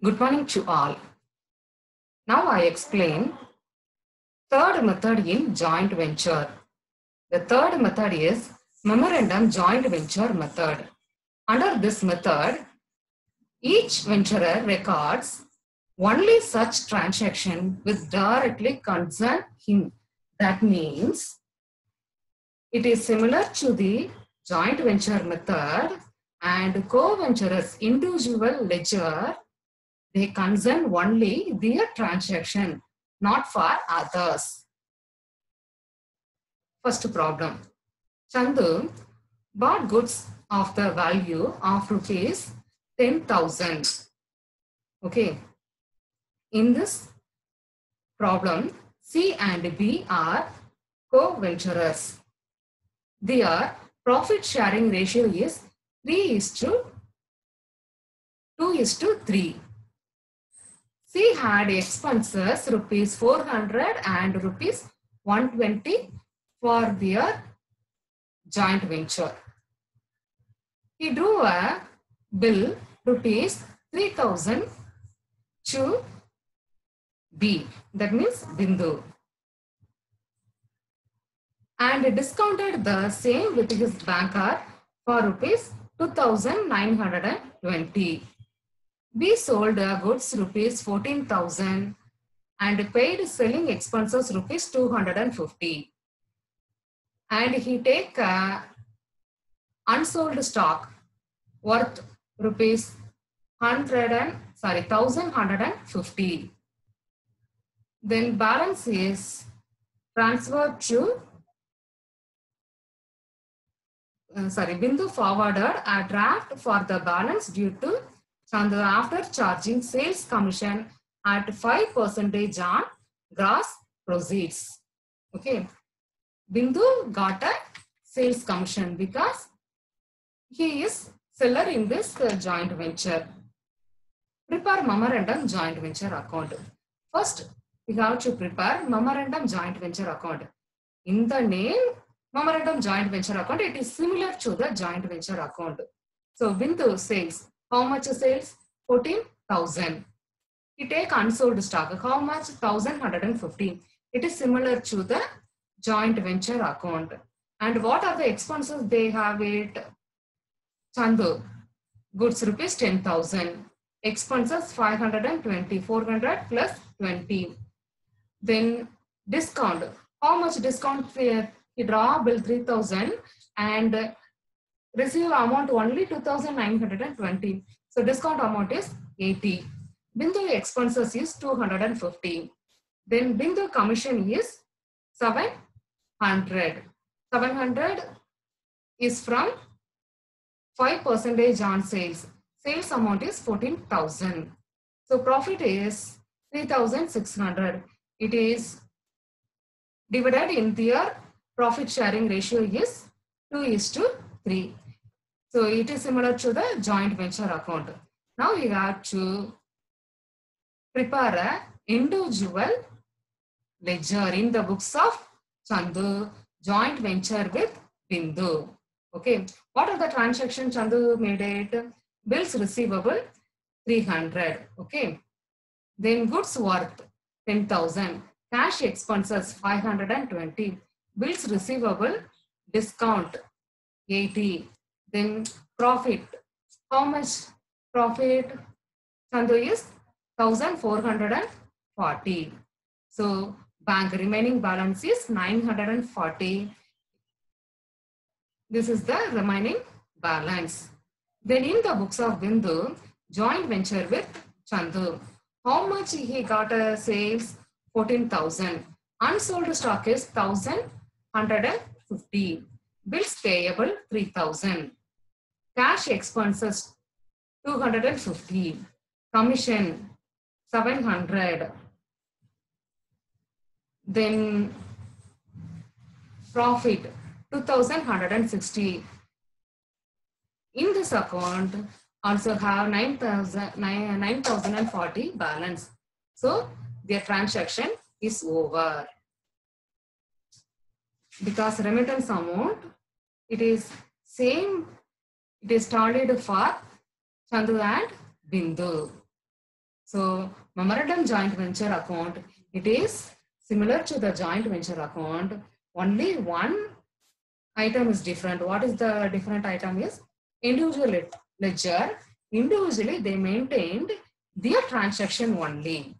Good morning to all. Now I explain third method in joint venture. The third method is memorandum joint venture method. Under this method, each venturer records only such transaction which directly concern him. That means it is similar to the joint venture method and co-venturers individual ledger they concern only their transaction not for others. First problem. Chandu bought goods of the value of rupees 10000 okay. In this problem c and b are co-venturers. Their profit sharing ratio is 3 is to 2 is to 3. C had expenses rupees 400 and rupees 120 for their joint venture. He drew a bill rupees 3000 to B, that means Bindu and discounted the same with his banker for rupees 2920. We sold the goods rupees 14,000 and paid selling expenses rupees 250. And he take uh, unsold stock worth rupees 100 and sorry 1150. Then balance is transferred to uh, sorry, Bindu forwarded a draft for the balance due to After charging sales commission at 5% on gross proceeds. Okay. Bindu got a sales commission because he is seller in this joint venture. Prepare memorandum joint venture account. First, we have to prepare memorandum joint venture account. In the name memorandum joint venture account, it is similar to the joint venture account. So Bindu sales, how much sales? 14,000. You take unsold stock, how much? 1,150. It is similar to the joint venture account. And what are the expenses they have it? Chandu, goods rupees 10,000. Expenses 520, 400 plus 20. Then discount, how much discount he draw bill 3000 and receive amount only 2920 so discount amount is 80 bindu expenses is 250 then bindu commission is 700 700 is from 5 percentage on sales. Sales amount is 14000 so profit is 3600 it is divided in their profit sharing ratio is 2 is to 3. So it is similar to the joint venture account. Now we have to prepare a individual ledger in the books of Chandu, joint venture with Bindu. Okay, what are the transactions Chandu made it? Bills receivable 300. Okay, then goods worth 10,000. Cash expenses 520 bills receivable discount 80 then profit. How much profit chandu is 1440 so bank remaining balance is 940 this is the remaining balance. Then in the books of bindu joint venture with chandu. How much he got a sales? 14000 unsold stock is 1000 150. Bills payable 3000. Cash expenses 250. Commission 700. Then profit 2160. In this account also have 9040 balance. So their transaction is over because remittance amount it is same it is started for Chandu and Bindu. So memorandum joint venture account, it is similar to the joint venture account. Only one item is different. What is the different item is individual ledger. Individually, they maintained their transaction only.